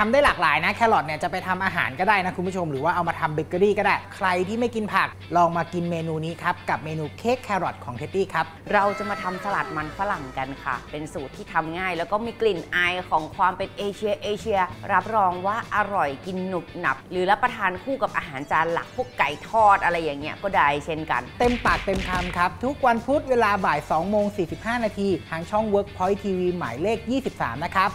ทำได้หลากหลายนะแครอทเนี่ยจะไปทำอาหารก็ได้นะคุณผู้ชมหรือว่าเอามาทำเบเกอรี่ก็ได้ ใครที่ไม่กินผักลองมากินเมนูนี้ครับ กับเมนูเค้กแครอทของเท็ดดี้ครับเราจะมาทำสลัดมันฝรั่งกันค่ะ เป็นสูตรที่ทำง่าย แล้วก็มีกลิ่นอายของความเป็นเอเชียเอเชีย รับรองว่าอร่อยกินหนุบหนับ หรือรับประทานคู่กับอาหารจานหลักพวกไก่ทอดอะไรอย่างเงี้ยก็ได้เช่นกัน เต็มปากเต็มคำครับ ทุกวันพุธเวลาบ่าย2โมง45 นาทีทางช่อง Workpoint TV หมายเลข 23 นะครับ